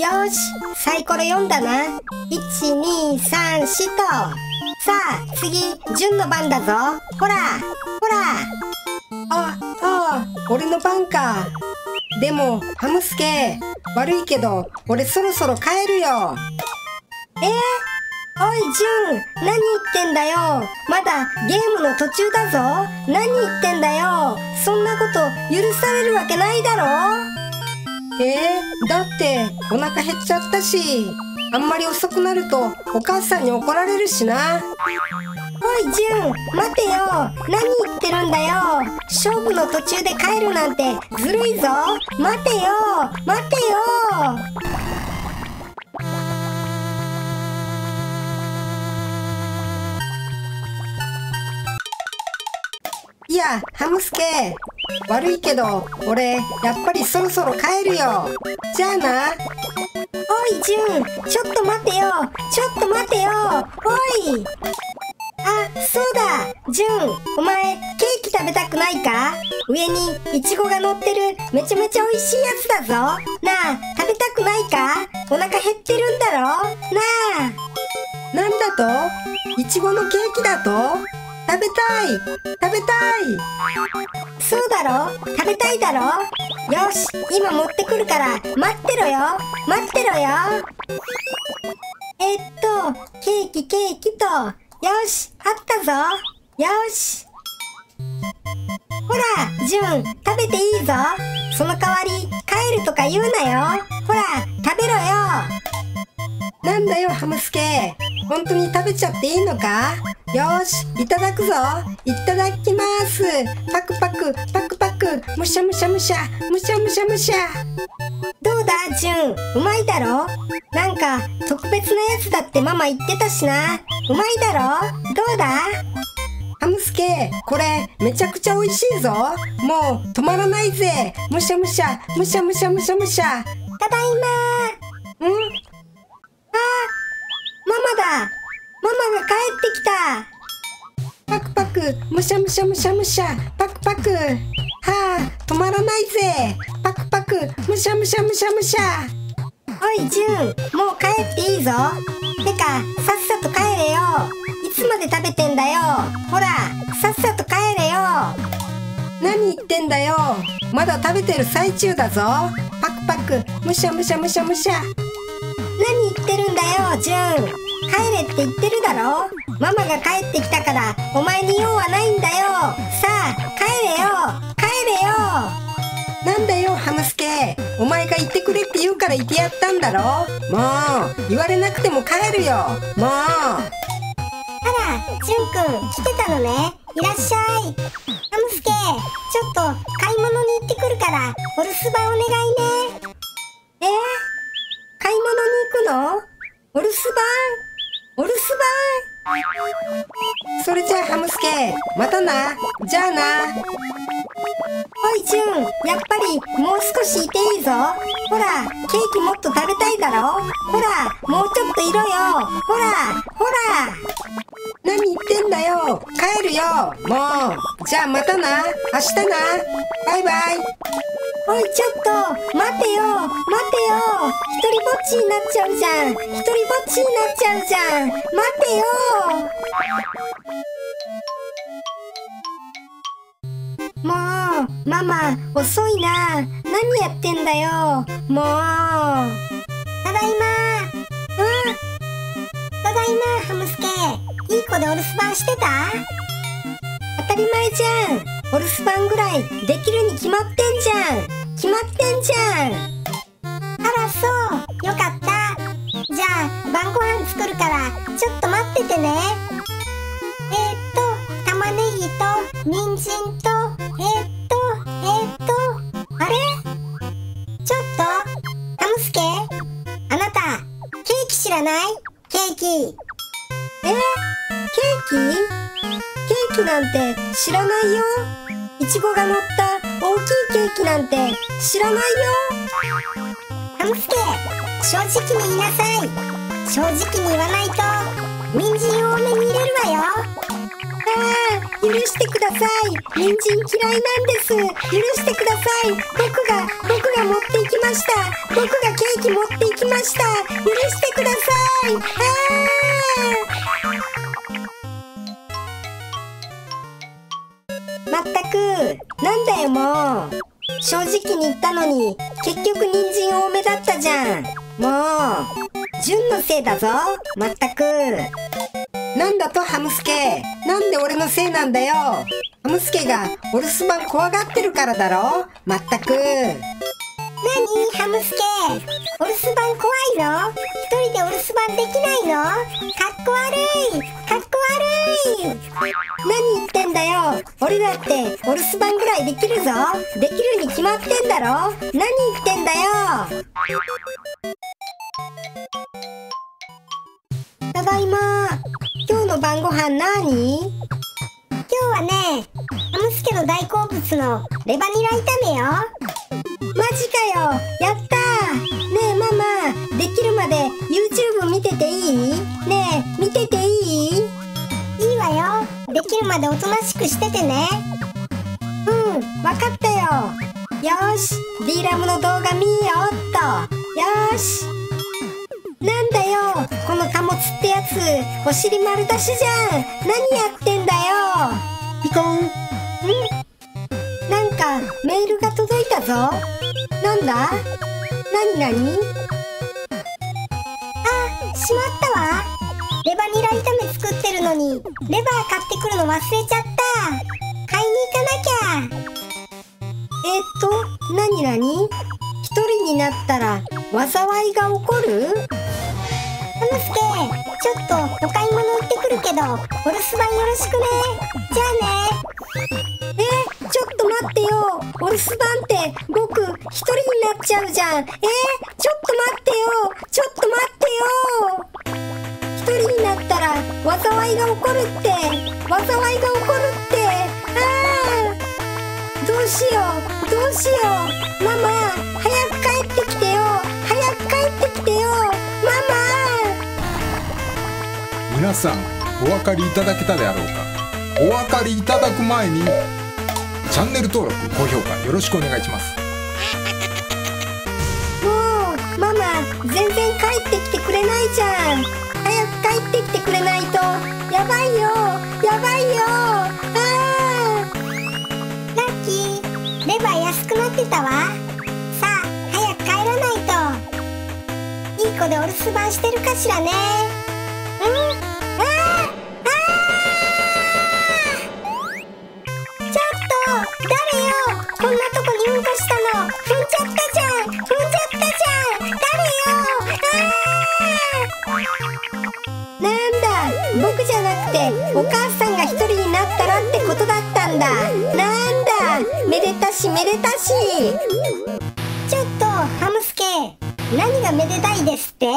よし、サイコロ読んだな。1、2、3、4と。さあ、次、順の番だぞ。ほら、ほら。あ、ああ、俺の番か。でも、ハムスケ、悪いけど、俺そろそろ帰るよ。えー、おい、順、何言ってんだよ。まだゲームの途中だぞ。何言ってんだよ。そんなこと許されるわけないだろ。えー、だってお腹減っちゃったしあんまり遅くなるとお母さんに怒られるしな。おいジュン待てよ。何言ってるんだよ。勝負の途中で帰るなんてずるいぞ。待てよ。待てよ。いやハムスケ。悪いけど俺やっぱりそろそろ帰るよ。じゃあな。おいジュン。ちょっと待てよ。ちょっと待てよ。おい。あそうだ。ジュンお前ケーキ食べたくないか？上にイチゴが乗ってる。めちゃめちゃ美味しいやつだぞ。なあ食べたくないか？お腹減ってるんだろ？なあ。なんだと？イチゴのケーキだと？食べたい。食べたい。そうだろ？食べたいだろ？よし今持ってくるから待ってろよ。待ってろよ。えっとケーキケーキと。よしあったぞ。よし。ほらジュン食べていいぞ。その代わり帰るとか言うなよ。ほら食べろよ。なんだよハムスケ本当に食べちゃっていいのか？よし、いただくぞ。いただきます。パクパク、パクパク、むしゃむしゃむしゃ、むしゃむしゃむしゃ。どうだ、ジュン。うまいだろ？なんか、特別なやつだってママ言ってたしな。うまいだろ？どうだ？ハムスケ、これ、めちゃくちゃ美味しいぞ。もう、止まらないぜ。むしゃむしゃ、むしゃむしゃむしゃむしゃ。パクパクむしゃむしゃむしゃむしゃ。パクパク。はあ止まらないぜ。パクパクむしゃむしゃむしゃむしゃ。おいジュンもう帰っていいぞ。てかさっさと帰れよ。いつまで食べてんだよ。ほらさっさと帰れよ。何言ってんだよ。まだ食べてる最中だぞ。パクパクむしゃむしゃむしゃむしゃ。何言ってるんだよジュン帰れって言ってるだろ？ママが帰ってきたからお前に用はないんだよ。さあ帰れよ。帰れよ。なんだよハムスケお前が言ってくれって言うから言ってやったんだろ？もう言われなくても帰るよ。もう。あらじゅんくん来てたのね。いらっしゃい。ハムスケちょっと買い物に行ってくるからお留守番お願いねそれじゃあハムスケまたな。じゃあな。おいジュンやっぱりもう少しいていいぞ。ほらケーキもっと食べたいだろ。ほらもうちょっといろよ。ほらほら。何言ってんだよ。帰るよ。もう。じゃあまたな。明日な。バイバイ。おいちょっと待てよ。待てよ。一人ぼっちになっちゃうじゃん。一人ぼっちになっちゃうじゃん。待てよ。もうママ遅いな。何やってんだよ。もう。ただいま。うん。ただいまハムスケいい子でお留守番してた？当たり前じゃん。お留守番ぐらいできるに決まってんじゃん。決まってんじゃん。あらそう。よかった。じゃあ晩ご飯作るからちょっと待っててね。えー、っと玉ねぎと人参とえー、っとえー、っとあれ？ちょっとハムスケ？あなたケーキ知らない？ケーキ。え？ケーキ？ケーキなんて知らないよ。いちごが乗った大きいケーキなんて知らないよ。ハムスケ正直に言いなさい。正直に言わないと人参を多めに入れるわよ。ああ許してください。人参嫌いなんです。許してください。僕が僕が持っていきました。僕がケーキ持っていきました。許してください。あーくなんだよもう。正直に言ったのに結局人参多めだったじゃん。もう純のせいだぞ。まったく。なんだとハムスケ。なんで俺のせいなんだよ。ハムスケがお留守番怖がってるからだろ。まったく。何ハムスケ。お留守番怖いの一人でお留守番できないのかっこ悪い。かっこ悪い。何？俺だってお留守番ぐらいできるぞ。できるに決まってんだろ。何言ってんだよ。ただいま。今日の晩ご飯何？今日はねハムスケの大好物のレバニラ炒めよ。マジかよ。やったねえママできるまでまでおとなしくしててね。うんわかったよ。よし D ラムの動画見よっと。よし。なんだよこの貨物ってやつ。お尻丸出しじゃん。何やってんだよ。ピコン。ん。なんかメールが届いたぞ。なんだ？なになにあしまったわるのにレバー買ってくるの忘れちゃった。買いに行かなきゃ。えっとなになに一人になったら災いが起こる？ハムスケちょっとお買い物行ってくるけどお留守番よろしくね。じゃあね。えちょっと待ってよ。お留守番って僕一人になっちゃうじゃん。えちょっと待ってよ。ちょっと待ってよ。一人になったら災いが起こるって。災いが起こるって。ああ。どうしよう。どうしよう。ママ早く帰ってきてよ。早く帰ってきてよ。ママ。皆さんお分かりいただけたであろうか。お分かりいただく前にチャンネル登録高評価よろしくお願いします。もうママ全然帰ってきてくれないじゃん帰ってきてくれないと。やばいよ。やばいよ。あラッキー。レバー安くなってたわ。さあ早く帰らないと。いい子でお留守番してるかしらね。なんだ？なんだ？めでたしめでたし。ちょっとハムスケ何がめでたいですって？え？